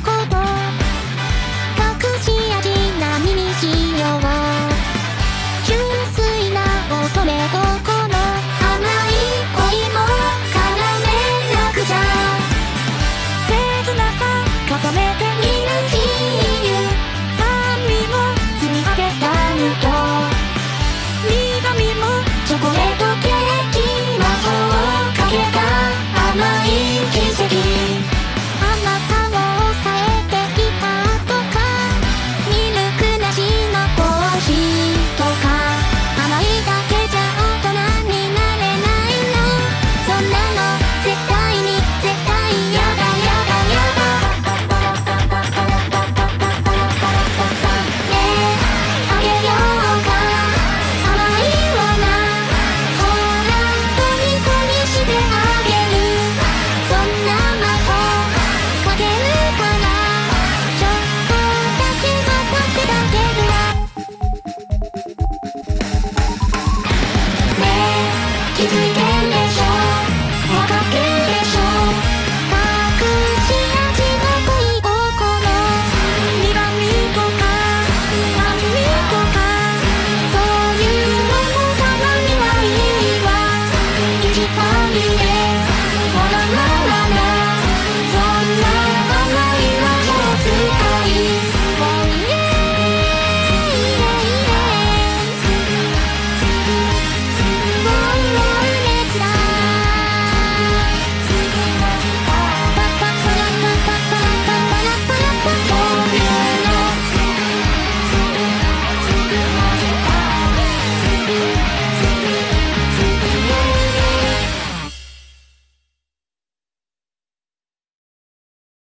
こと